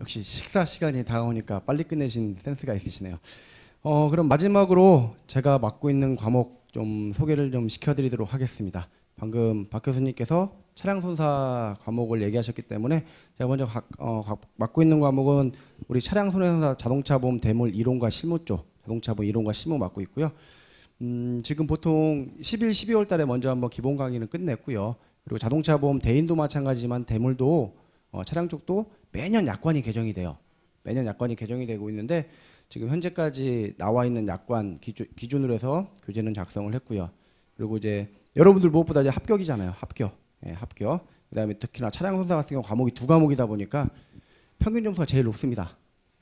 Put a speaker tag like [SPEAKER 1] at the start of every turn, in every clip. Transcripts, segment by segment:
[SPEAKER 1] 역시 식사 시간이 다가오니까 빨리 끝내신 센스가 있으시네요. 어, 그럼 마지막으로 제가 맡고 있는 과목 좀 소개를 좀 시켜드리도록 하겠습니다. 방금 박 교수님께서 차량 손사 과목을 얘기하셨기 때문에 제가 먼저 각, 어, 각- 맡고 있는 과목은 우리 차량 손해손사 자동차 보험 대물 이론과 실무 쪽 자동차 보험 이론과 실무 맡고 있고요. 음, 지금 보통 11, 12월 달에 먼저 한번 기본 강의는 끝냈고요. 그리고 자동차 보험 대인도 마찬가지지만 대물도 어, 차량 쪽도 매년 약관이 개정이 돼요. 매년 약관이 개정이 되고 있는데 지금 현재까지 나와 있는 약관 기준, 기준 으로 해서 교재는 작성을 했고요. 그리고 이제 여러분들 무엇보다 이제 합격이잖아요. 합격. 예, 합격. 그다음에 특히나 차량 손사 같은 경우 과목이 두 과목이다 보니까 평균 점수가 제일 높습니다.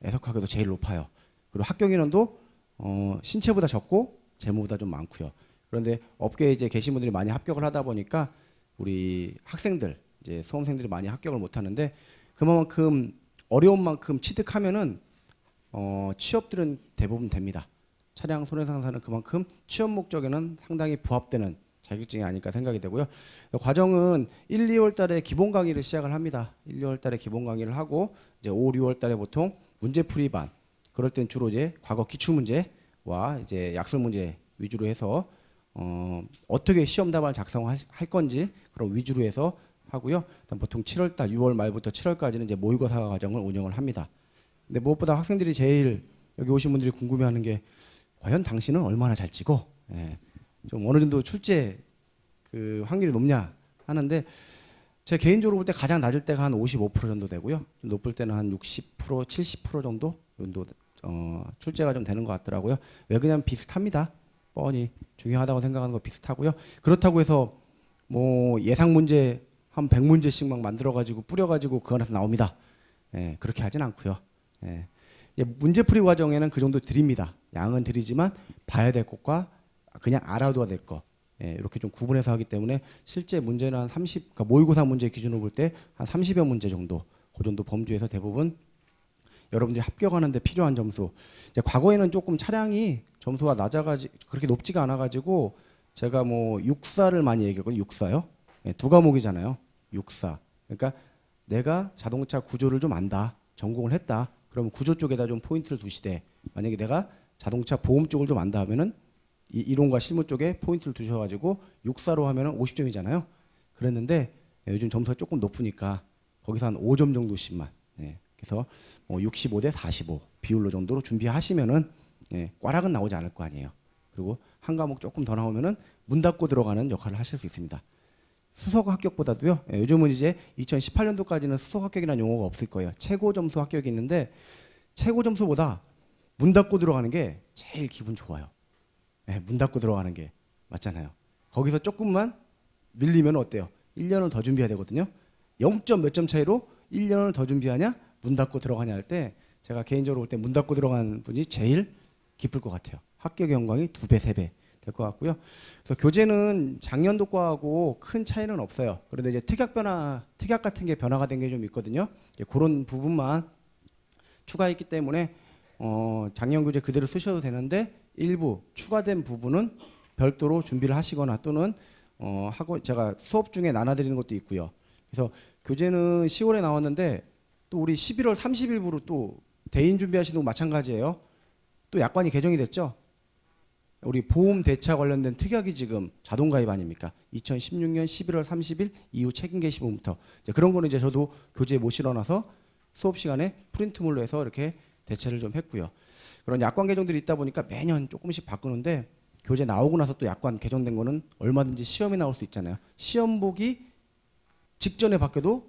[SPEAKER 1] 애석하게도 제일 높아요. 그리고 합격 인원도 어, 신체보다 적고 재무보다 좀 많고요. 그런데 업계에 이제 계신 분들이 많이 합격을 하다 보니까 우리 학생들 이제 수험생들이 많이 합격을 못 하는데 그만큼 어려운 만큼 취득하면은 어, 취업들은 대부분 됩니다. 차량 손해상사는 그만큼 취업 목적에는 상당히 부합되는 자격증이 아닐까 생각이 되고요. 과정은 1, 2월 달에 기본 강의를 시작을 합니다. 1, 2월 달에 기본 강의를 하고 이제 5, 6월 달에 보통 문제풀이 반 그럴 땐 주로 이제 과거 기출 문제와 이제 약술 문제 위주로 해서 어, 어떻게 시험 답안을 작성할 할 건지 그런 위주로 해서 하고요. 보통 7월 달 6월 말부터 7월까지는 이제 모의고사 과정을 운영을 합니다. 근데 무엇보다 학생들이 제일 여기 오신 분들이 궁금해하는 게 과연 당신은 얼마나 잘 찍어? 예, 좀 어느 정도 출제 그 확률이 높냐 하는데 제 개인적으로 볼 때 가장 낮을 때가 한 55% 정도 되고요. 좀 높을 때는 한 60%, 70% 정도 정도 어, 출제가 좀 되는 것 같더라고요. 왜 그냥 비슷합니다. 뻔히 중요하다고 생각하는 거 비슷하고요. 그렇다고 해서 뭐 예상 문제 한 100문제씩 막 만들어 가지고 뿌려 가지고 그 안에서 나옵니다. 예, 그렇게 하진 않고요. 예. 예, 문제풀이 과정에는 그 정도 드립니다. 양은 드리지만 봐야 될 것과 그냥 알아둬야 될 것. 예, 이렇게 좀 구분해서 하기 때문에 실제 문제는 한 30, 그러니까 모의고사 문제 기준으로 볼 때 한 30여 문제 정도, 그 정도 범주에서 대부분 여러분들이 합격하는데 필요한 점수. 과거에는 조금 차량이 점수가 낮아가지고 그렇게 높지가 않아가지고 제가 뭐 육사를 많이 얘기하거든요. 육사요. 예, 두 과목이잖아요. 육사. 그러니까 내가 자동차 구조를 좀 안다, 전공을 했다. 그러면 구조 쪽에다 좀 포인트를 두시되 만약에 내가 자동차 보험 쪽을 좀 안다 하면은 이 이론과 실무 쪽에 포인트를 두셔가지고 육사로 하면은 50점이잖아요. 그랬는데 예, 요즘 점수가 조금 높으니까 거기서 한 5점 정도씩만. 예, 그래서 뭐 65대 45 비율로 정도로 준비하시면은 예, 꽈락은 나오지 않을 거 아니에요. 그리고 한 과목 조금 더 나오면은 문 닫고 들어가는 역할을 하실 수 있습니다. 수석 합격보다도요. 예, 요즘은 이제 2018년도까지는 수석 합격이라는 용어가 없을 거예요. 최고 점수 합격이 있는데 최고 점수보다 문 닫고 들어가는 게 제일 기분 좋아요. 예, 문 닫고 들어가는 게 맞잖아요. 거기서 조금만 밀리면 어때요? 1년을 더 준비해야 되거든요. 0점 몇 점 차이로 1년을 더 준비하냐? 문 닫고 들어가냐 할 때 제가 개인적으로 볼때문 닫고 들어간 분이 제일 기쁠 것 같아요. 합격의 영광이 두 배, 세 배 될 것 같고요. 그래서 교재는 작년도 거하고 큰 차이는 없어요. 그런데 이제 특약 변화, 특약 같은 게 변화가 된 게 좀 있거든요. 이제 그런 부분만 추가했기 때문에 어, 작년 교재 그대로 쓰셔도 되는데 일부 추가된 부분은 별도로 준비를 하시거나 또는 어, 하고 제가 수업 중에 나눠드리는 것도 있고요. 그래서 교재는 10월에 나왔는데 또 우리 11월 30일부로 또 대인 준비하시는 거 마찬가지예요. 또 약관이 개정이 됐죠. 우리 보험 대차 관련된 특약이 지금 자동 가입 아닙니까? 2016년 11월 30일 이후 책임 게시문부터 이제 그런 거는 이제 저도 교재에 못 실어놔서 수업 시간에 프린트물로 해서 이렇게 대체를 좀 했고요. 그런 약관 개정들이 있다 보니까 매년 조금씩 바꾸는데 교재 나오고 나서 또 약관 개정된 거는 얼마든지 시험에 나올 수 있잖아요. 시험 보기 직전에 바뀌어도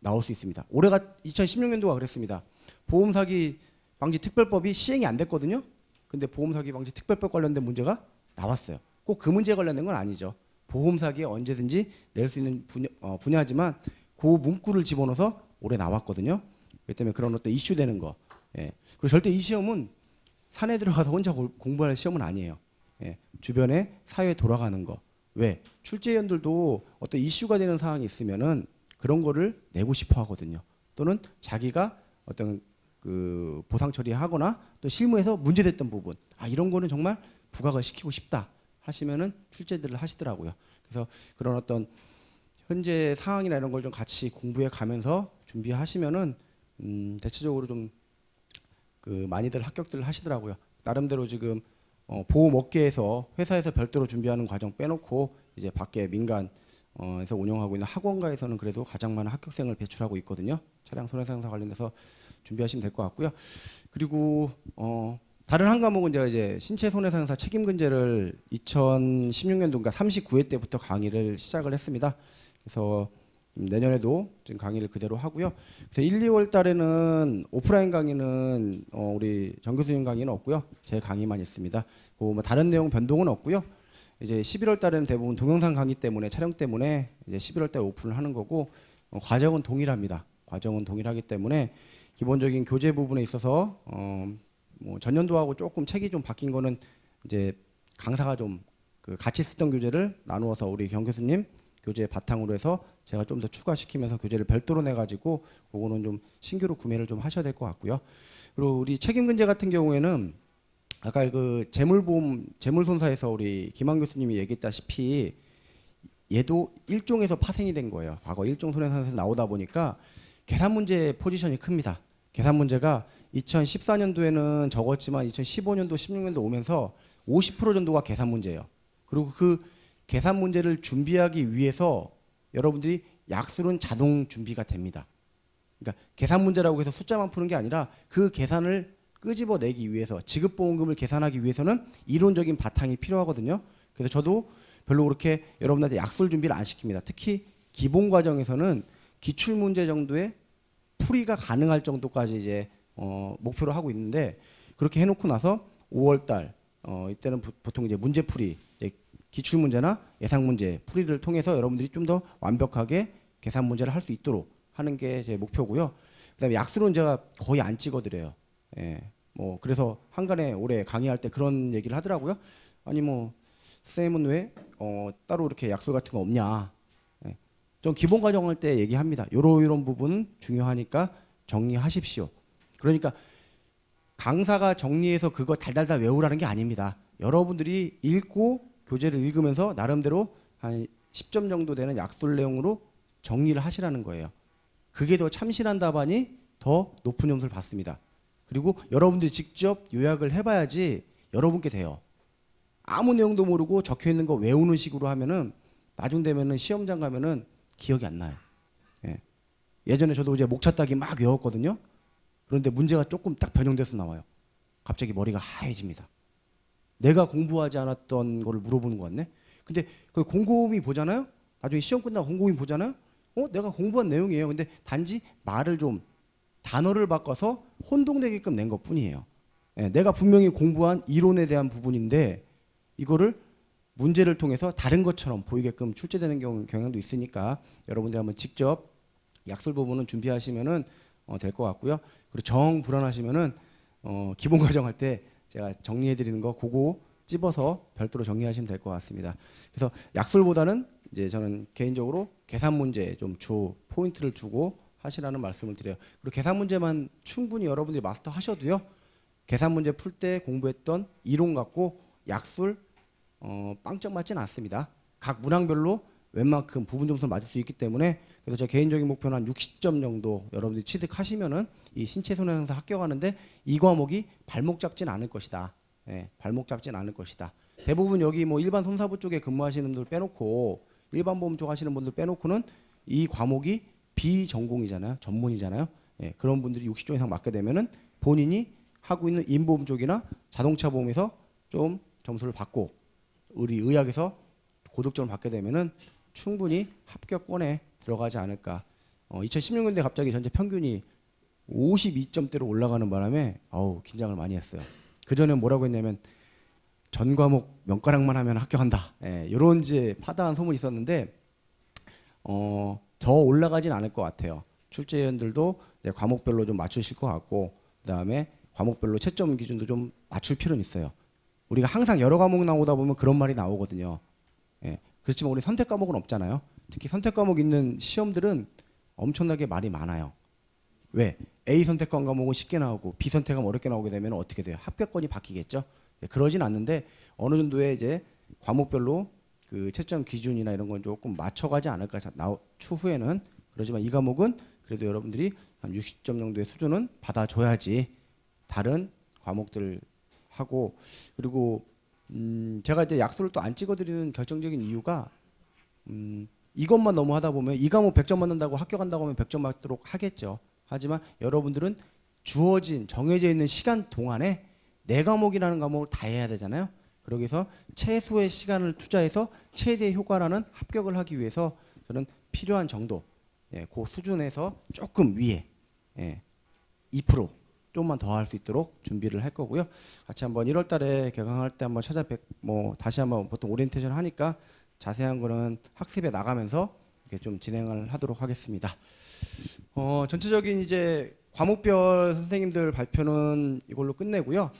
[SPEAKER 1] 나올 수 있습니다. 올해가 2016년도가 그랬습니다. 보험 사기 방지 특별법이 시행이 안 됐거든요. 근데 보험 사기 방지 특별법 관련된 문제가 나왔어요. 꼭 그 문제에 관련된 건 아니죠. 보험 사기에 언제든지 낼 수 있는 분야, 어, 분야지만 그 문구를 집어넣어서 올해 나왔거든요. 그렇기 때문에 그런 어떤 이슈 되는 거. 예. 그리고 절대 이 시험은 산에 들어가서 혼자 고- 공부하는 시험은 아니에요. 예. 주변에 사회에 돌아가는 거. 왜? 출제위원들도 어떤 이슈가 되는 사항이 있으면은 그런 거를 내고 싶어 하거든요. 또는 자기가 어떤 그 보상 처리하거나 또 실무에서 문제됐던 부분. 아, 이런 거는 정말 부각을 시키고 싶다 하시면은 출제들을 하시더라고요. 그래서 그런 어떤 현재 상황이나 이런 걸 좀 같이 공부해 가면서 준비하시면은 음, 대체적으로 좀 그 많이들 합격들 하시더라고요. 나름대로 지금 어, 보험 업계에서 회사에서 별도로 준비하는 과정 빼놓고 이제 밖에 민간에서 운영하고 있는 학원가에서는 그래도 가장 많은 합격생을 배출하고 있거든요. 차량 손해상사 관련돼서 준비하시면 될 것 같고요. 그리고 어, 다른 한 과목은 제가 이제 신체 손해상사 책임근제를 2016년도 그러니까 39회 때부터 강의를 시작을 했습니다. 그래서 내년에도 지금 강의를 그대로 하고요. 그래서 1, 2월 달에는 오프라인 강의는 어, 우리 정 교수님 강의는 없고요. 제 강의만 있습니다. 그뭐 다른 내용 변동은 없고요. 이제 11월 달에는 대부분 동영상 강의 때문에 촬영 때문에 이제 11월 달에 오픈을 하는 거고 어, 과정은 동일합니다. 과정은 동일하기 때문에 기본적인 교재 부분에 있어서 어, 뭐 전년도하고 조금 책이 좀 바뀐 거는 이제 강사가 좀 그 같이 쓰던 교재를 나누어서 우리 경 교수님 교재 바탕으로 해서 제가 좀 더 추가시키면서 교재를 별도로 내 가지고 그거는 좀 신규로 구매를 좀 하셔야 될 것 같고요. 그리고 우리 책임근제 같은 경우에는 아까 그 재물보험 재물손사에서 우리 김한 교수님이 얘기했다시피 얘도 일종에서 파생이 된 거예요. 과거 일종 손해상에서 나오다 보니까 계산 문제 포지션이 큽니다. 계산 문제가 2014년도에는 적었지만 2015년도, 16년도 오면서 50% 정도가 계산 문제예요. 그리고 그 계산 문제를 준비하기 위해서 여러분들이 약술은 자동 준비가 됩니다. 그러니까 계산 문제라고 해서 숫자만 푸는 게 아니라 그 계산을 끄집어내기 위해서 지급보험금을 계산하기 위해서는 이론적인 바탕이 필요하거든요. 그래서 저도 별로 그렇게 여러분한테 약술 준비를 안 시킵니다. 특히 기본 과정에서는 기출 문제 정도의 풀이가 가능할 정도까지 이제 어, 목표로 하고 있는데 그렇게 해놓고 나서 5월달 어, 이때는 부- 보통 이제 문제풀이 이제 기출 문제나 예상 문제 풀이를 통해서 여러분들이 좀 더 완벽하게 계산 문제를 할 수 있도록 하는 게 제 목표고요. 그다음에 약술은 제가 거의 안 찍어드려요. 예, 뭐 그래서 한간에 올해 강의할 때 그런 얘기를 하더라고요. 아니 뭐 쌤은 왜 어, 따로 이렇게 약술 같은 거 없냐? 예, 좀 기본 과정할 때 얘기합니다. 요런 요런 부분 중요하니까 정리하십시오. 그러니까 강사가 정리해서 그거 달달달 외우라는 게 아닙니다. 여러분들이 읽고 교재를 읽으면서 나름대로 한 10점 정도 되는 약술 내용으로 정리를 하시라는 거예요. 그게 더 참신한 답안이 더 높은 점수를 받습니다. 그리고 여러분들이 직접 요약을 해봐야지 여러분께 돼요. 아무 내용도 모르고 적혀 있는 거 외우는 식으로 하면은 나중 되면은 시험장 가면은 기억이 안 나요. 예. 예전에 저도 이제 목차 따기 막 외웠거든요. 그런데 문제가 조금 딱 변형돼서 나와요. 갑자기 머리가 하얘집니다. 내가 공부하지 않았던 거를 물어보는 것 같네. 근데 그 공고음이 보잖아요. 나중에 시험 끝나고 공고음이 보잖아요. 어, 내가 공부한 내용이에요. 근데 단지 말을 좀 단어를 바꿔서 혼동되게끔 낸 것뿐이에요. 예, 내가 분명히 공부한 이론에 대한 부분인데 이거를 문제를 통해서 다른 것처럼 보이게끔 출제되는 경우, 경향도 있으니까 여러분들 한번 직접 약술 부분은 준비하시면은 어, 될 것 같고요. 그리고 정 불안하시면은 어, 기본 과정 할 때 제가 정리해 드리는 거 그거 찝어서 별도로 정리하시면 될 것 같습니다. 그래서 약술보다는 이제 저는 개인적으로 계산 문제에 좀주 포인트를 주고 하시라는 말씀을 드려요. 그리고 계산 문제만 충분히 여러분들이 마스터 하셔도요. 계산 문제 풀 때 공부했던 이론 갖고 약술 어, 빵점 맞지는 않습니다. 각 문항별로 웬만큼 부분 점수를 맞을 수 있기 때문에 그래서 제 개인적인 목표는 한 60점 정도 여러분들이 취득하시면은 이 신체 손해상사 합격하는데 이 과목이 발목 잡진 않을 것이다. 예, 발목 잡진 않을 것이다. 대부분 여기 뭐 일반 손사부 쪽에 근무하시는 분들 빼놓고 일반 보험 쪽 하시는 분들 빼놓고는 이 과목이 비전공이잖아요. 전문이잖아요. 예, 그런 분들이 60점 이상 맞게 되면은 본인이 하고 있는 인보험 쪽이나 자동차 보험에서 좀 점수를 받고 우리 의학에서 고득점을 받게 되면은 충분히 합격권에 들어가지 않을까. 어, 2016년대 갑자기 전체 평균이 52점대로 올라가는 바람에 아우 긴장을 많이 했어요. 그 전에 뭐라고 했냐면 전 과목 명가락만 하면 합격한다. 예, 이런 이제 파다한 소문이 있었는데 어, 더 올라가진 않을 것 같아요. 출제위원들도 과목별로 좀 맞추실 것 같고 그다음에 과목별로 채점 기준도 좀 맞출 필요는 있어요. 우리가 항상 여러 과목 나오다 보면 그런 말이 나오거든요. 예, 그렇지만 우리 선택 과목은 없잖아요. 특히 선택 과목 있는 시험들은 엄청나게 말이 많아요. 왜? A 선택한 과목은 쉽게 나오고 B 선택하면 어렵게 나오게 되면 어떻게 돼요? 합격권이 바뀌겠죠. 예, 그러진 않는데 어느 정도의 이제 과목별로 그 채점 기준이나 이런 건 조금 맞춰가지 않을까 자- 나 추후에는 그러지만 이 과목은 그래도 여러분들이 한 60점 정도의 수준은 받아줘야지 다른 과목들 하고 그리고 음 제가 이제 약속을 또안 찍어드리는 결정적인 이유가 음 이것만 너무 하다 보면 이 과목 100점 받는다고 학교 간다고 하면 100점 받도록 하겠죠. 하지만 여러분들은 주어진 정해져 있는 시간 동안에 네 과목이라는 과목을 다 해야 되잖아요. 그러기 위해서 최소의 시간을 투자해서 최대의 효과라는 합격을 하기 위해서 저는 필요한 정도, 예, 그 수준에서 조금 위에 예, 2% 조금만 더 할 수 있도록 준비를 할 거고요. 같이 한번 1월 달에 개강할 때 한번 찾아뵙, 뭐 다시 한번 보통 오리엔테이션 하니까 자세한 거는 학습에 나가면서 이렇게 좀 진행을 하도록 하겠습니다. 어, 전체적인 이제 과목별 선생님들 발표는 이걸로 끝내고요.